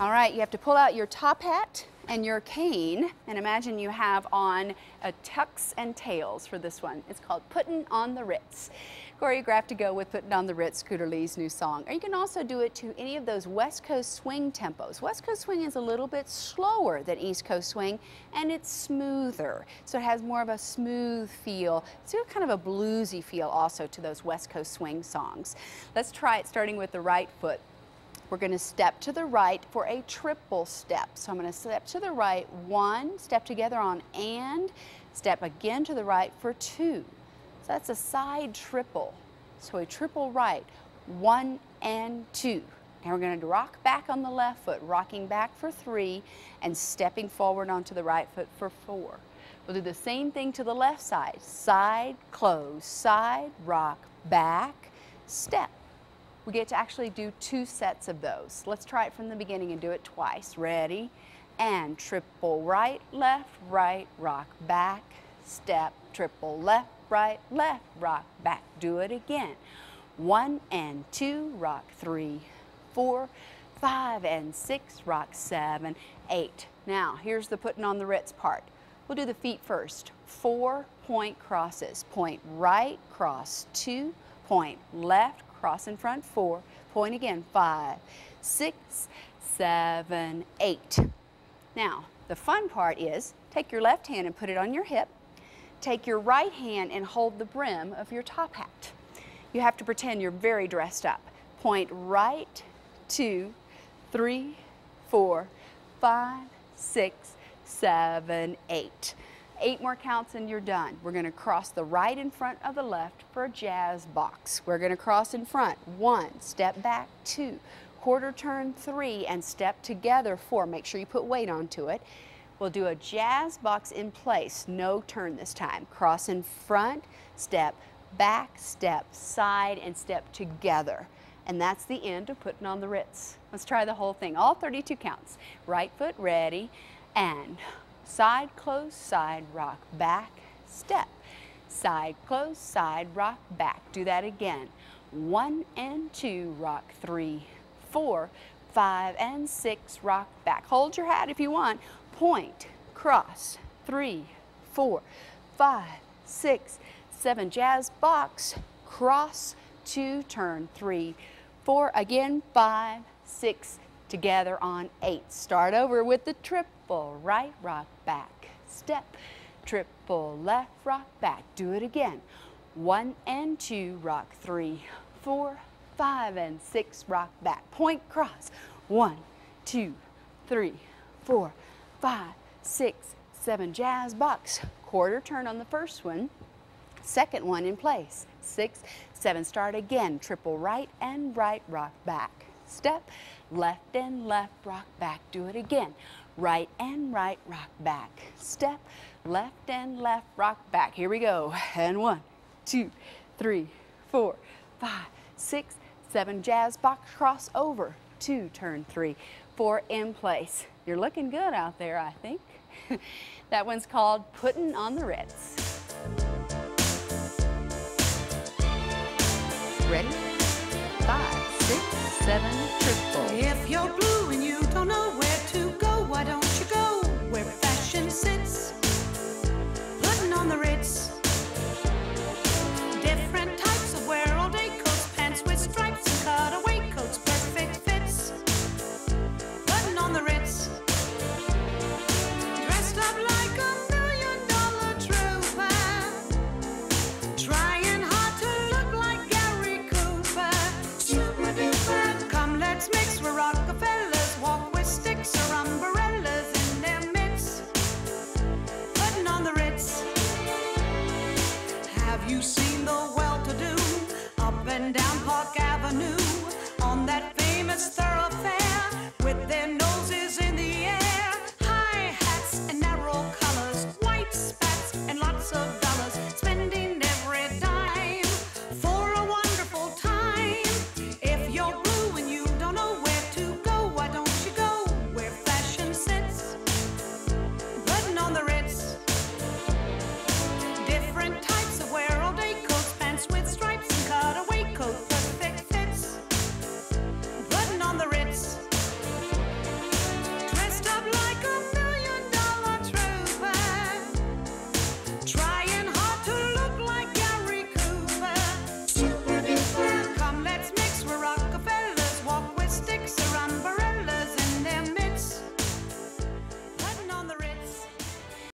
All right, you have to pull out your top hat and your cane and imagine you have on a tux and tails for this one. It's called Puttin' on the Ritz. Choreographed to go with Puttin' on the Ritz, Scooter Lee's new song. Or you can also do it to any of those West Coast swing tempos. West Coast swing is a little bit slower than East Coast swing and it's smoother. So it has more of a smooth feel. It's kind of a bluesy feel also to those West Coast swing songs. Let's try it starting with the right foot. We're going to step to the right for a triple step. So I'm going to step to the right, one, step together on and, step again to the right for two. So that's a side triple. So a triple right, one and two. Now we're going to rock back on the left foot, rocking back for three and stepping forward onto the right foot for four. We'll do the same thing to the left side. Side, close, side, rock, back, step we get to actually do two sets of those. Let's try it from the beginning and do it twice. Ready? And triple right, left, right, rock back, step, triple left, right, left, rock back. Do it again. One and two, rock three, four, five and six, rock seven, eight. Now, here's the putting on the Ritz part. We'll do the feet first. Four point crosses. Point right, cross two, point left, cross in front, four, point again, five, six, seven, eight. Now, the fun part is take your left hand and put it on your hip. Take your right hand and hold the brim of your top hat. You have to pretend you're very dressed up. Point right, two, three, four, five, six, seven, eight. Eight more counts and you're done. We're going to cross the right in front of the left for a jazz box. We're going to cross in front. One, step back, two, quarter turn, three, and step together, four. Make sure you put weight onto it. We'll do a jazz box in place, no turn this time. Cross in front, step back, step side, and step together. And that's the end of putting on the Ritz. Let's try the whole thing, all 32 counts. Right foot ready, and Side, close, side, rock, back, step. Side, close, side, rock, back. Do that again. One and two, rock, three, four, five and six, rock, back. Hold your hat if you want. Point, cross, three, four, five, six, seven. Jazz box, cross, two, turn, three, four, again, five, six, together on eight. Start over with the triple right, rock back, step, triple left, rock back. Do it again. One and two, rock three, four, five and six, rock back. Point cross. One, two, three, four, five, six, seven. Jazz box. Quarter turn on the first one. Second one in place. Six, seven. Start again. Triple right and right, rock back. Step, left and left, rock back. Do it again. Right and right, rock back. Step, left and left, rock back. Here we go. And one, two, three, four, five, six, seven. Jazz box cross over. Two, turn three, four, in place. You're looking good out there, I think. that one's called Putting on the Ritz. Ready? Five, six, seven, triple. If you're blue and you don't know where Have you seen the well-to-do up and down Park Avenue on that famous thoroughfare?